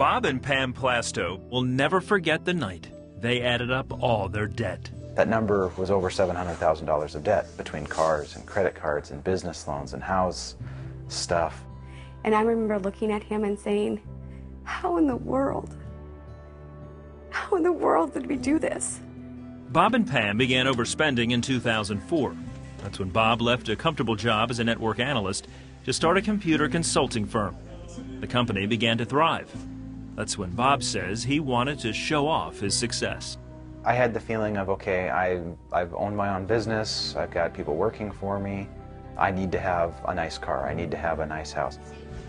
Bob and Pam Plastow will never forget the night they added up all their debt. That number was over $700,000 of debt between cars and credit cards and business loans and house stuff. And I remember looking at him and saying, How in the world? How in the world did we do this? Bob and Pam began overspending in 2004. That's when Bob left a comfortable job as a network analyst to start a computer consulting firm. The company began to thrive. That's when Bob says he wanted to show off his success. I had the feeling of, okay, I, I've owned my own business, I've got people working for me, I need to have a nice car, I need to have a nice house.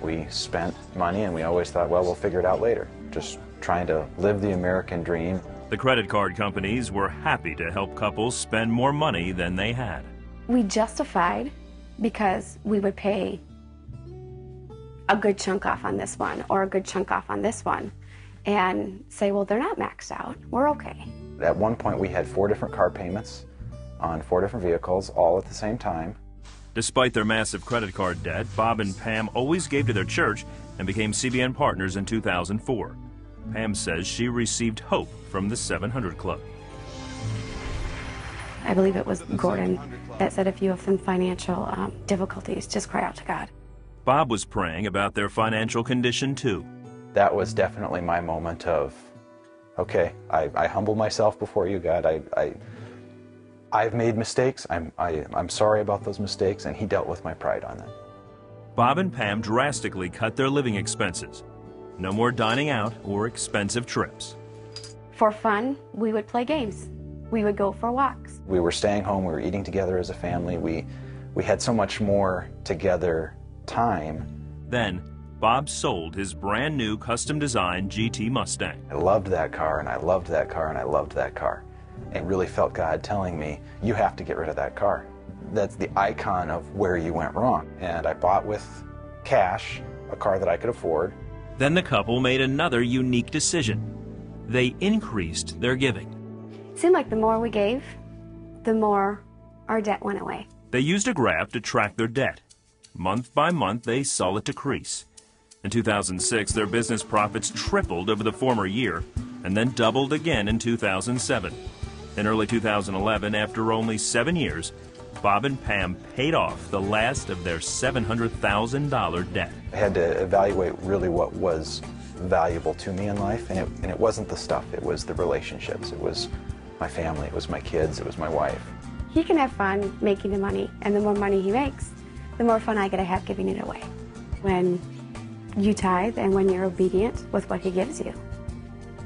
We spent money and we always thought, well, we'll figure it out later. Just trying to live the American dream. The credit card companies were happy to help couples spend more money than they had. We justified because we would pay a good chunk off on this one or a good chunk off on this one and say, well, they're not maxed out. We're okay. At one point, we had four different car payments on four different vehicles all at the same time. Despite their massive credit card debt, Bob and Pam always gave to their church and became CBN partners in 2004. Pam says she received hope from the 700 Club. I believe it was Gordon that said if you have some financial um, difficulties, just cry out to God. Bob was praying about their financial condition too. That was definitely my moment of, okay, I, I humble myself before you, God. I, I, I've made mistakes. I'm, I, I'm sorry about those mistakes, and He dealt with my pride on that. Bob and Pam drastically cut their living expenses. No more dining out or expensive trips. For fun, we would play games. We would go for walks. We were staying home, we were eating together as a family. We, we had so much more together time. Then, Bob sold his brand new custom designed GT Mustang. I loved that car, and I loved that car, and I loved that car. And really felt God telling me, you have to get rid of that car. That's the icon of where you went wrong. And I bought with cash a car that I could afford. Then the couple made another unique decision. They increased their giving. It seemed like the more we gave, the more our debt went away. They used a graph to track their debt. Month by month, they saw it decrease. In 2006, their business profits tripled over the former year and then doubled again in 2007. In early 2011, after only seven years, Bob and Pam paid off the last of their $700,000 debt. I had to evaluate really what was valuable to me in life, and it, and it wasn't the stuff, it was the relationships. It was my family, it was my kids, it was my wife. He can have fun making the money, and the more money he makes, the more fun I get to have giving it away. When you tithe and when you're obedient with what he gives you,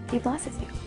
he blesses you.